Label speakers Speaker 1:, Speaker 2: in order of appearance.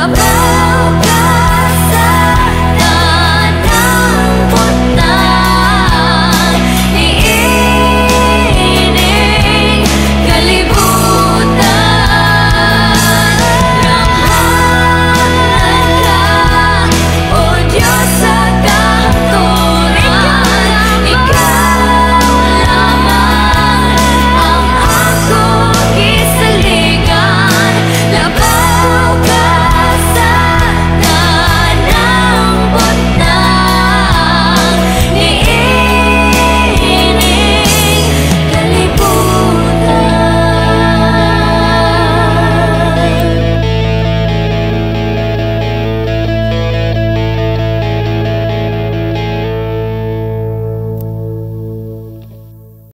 Speaker 1: up.